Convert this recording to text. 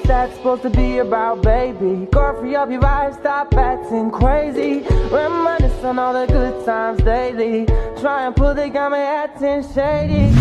What's that supposed to be about, baby? Girl, free up your eyes, stop acting crazy. Reminisce on all the good times daily. Try and pull, the got me acting shady.